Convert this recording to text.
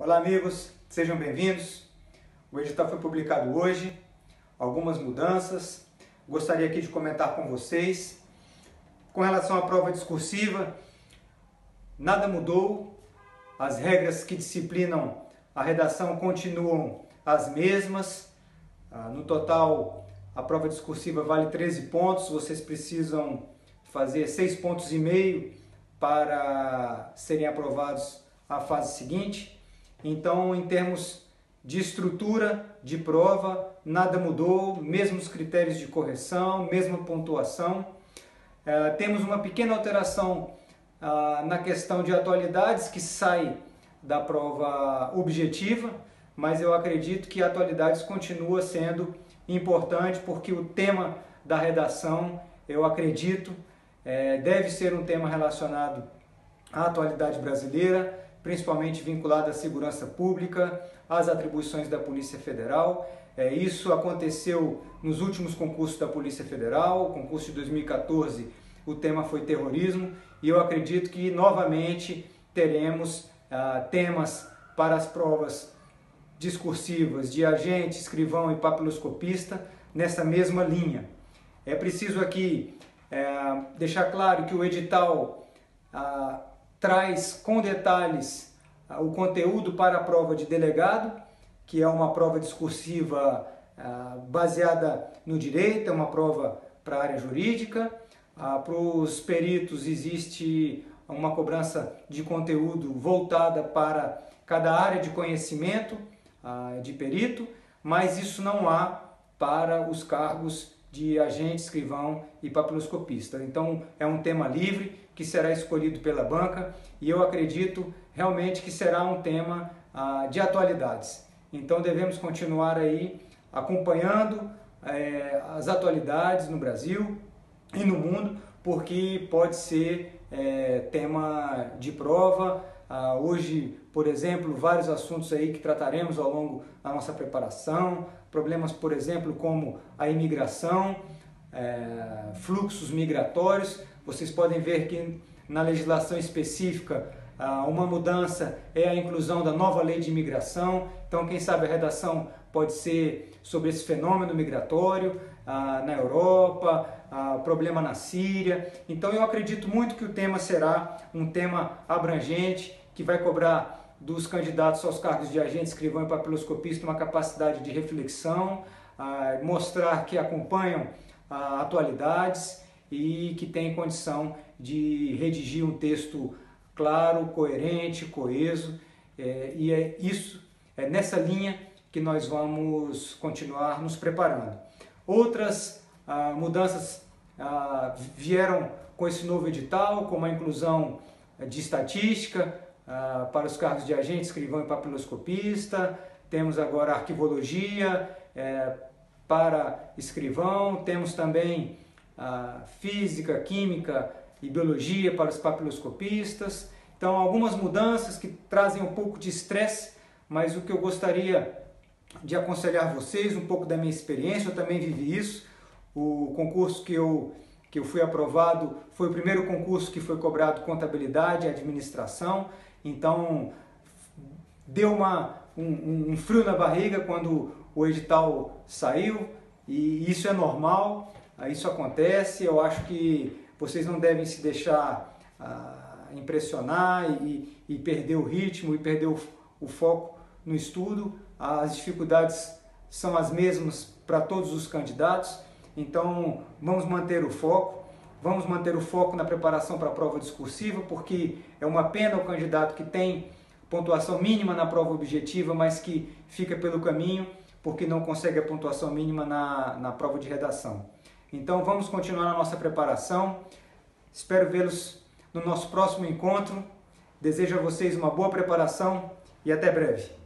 Olá amigos, sejam bem-vindos. O edital foi publicado hoje, algumas mudanças. Gostaria aqui de comentar com vocês. Com relação à prova discursiva, nada mudou. As regras que disciplinam a redação continuam as mesmas. Ah, no total, a prova discursiva vale 13 pontos. Vocês precisam fazer 6 pontos e meio para serem aprovados à fase seguinte. Então, em termos de estrutura de prova, nada mudou, mesmos critérios de correção, mesma pontuação. É, temos uma pequena alteração ah, na questão de atualidades que sai da prova objetiva, mas eu acredito que atualidades continua sendo importante porque o tema da redação, eu acredito, é, deve ser um tema relacionado à atualidade brasileira, principalmente vinculada à segurança pública, às atribuições da Polícia Federal. É, isso aconteceu nos últimos concursos da Polícia Federal, o concurso de 2014, o tema foi terrorismo, e eu acredito que novamente teremos ah, temas para as provas discursivas de agente, escrivão e papiloscopista nessa mesma linha. É preciso aqui é, deixar claro que o edital ah, traz com detalhes ah, o conteúdo para a prova de delegado, que é uma prova discursiva ah, baseada no direito, é uma prova para a área jurídica. Ah, para os peritos existe uma cobrança de conteúdo voltada para cada área de conhecimento de perito, mas isso não há para os cargos de agente, escrivão e papiloscopista. Então é um tema livre que será escolhido pela banca e eu acredito realmente que será um tema ah, de atualidades. Então devemos continuar aí acompanhando eh, as atualidades no Brasil e no mundo, porque pode ser eh, tema de prova. Ah, hoje, por exemplo, vários assuntos aí que trataremos ao longo da nossa preparação, problemas, por exemplo, como a imigração, é, fluxos migratórios. Vocês podem ver que na legislação específica ah, uma mudança é a inclusão da nova lei de imigração. Então, quem sabe a redação pode ser sobre esse fenômeno migratório ah, na Europa, ah, problema na Síria. Então, eu acredito muito que o tema será um tema abrangente que vai cobrar dos candidatos aos cargos de agente, escrivão e papiloscopista uma capacidade de reflexão, ah, mostrar que acompanham ah, atualidades e que têm condição de redigir um texto claro, coerente, coeso, é, e é isso, é nessa linha que nós vamos continuar nos preparando. Outras ah, mudanças vieram com esse novo edital, como a inclusão de estatística, ah, para os cargos de agente, escrivão e papiloscopista, temos agora arquivologia é, para escrivão, temos também ah, física, química e biologia para os papiloscopistas. Então, algumas mudanças que trazem um pouco de estresse, mas o que eu gostaria de aconselhar vocês, um pouco da minha experiência, eu também vivi isso. O concurso que eu, que eu fui aprovado foi o primeiro concurso que foi cobrado contabilidade administração. Então, deu uma, um, um frio na barriga quando o edital saiu, e isso é normal, isso acontece. Eu acho que vocês não devem se deixar ah, impressionar e, e, perder o ritmo e perder o, o foco no estudo. As dificuldades são as mesmas para todos os candidatos, então vamos manter o foco. Vamos manter o foco na preparação para a prova discursiva, porque é uma pena o candidato que tem pontuação mínima na prova objetiva, mas que fica pelo caminho porque não consegue a pontuação mínima na, na prova de redação. Então vamos continuar na nossa preparação. Espero vê-los no nosso próximo encontro. Desejo a vocês uma boa preparação e até breve.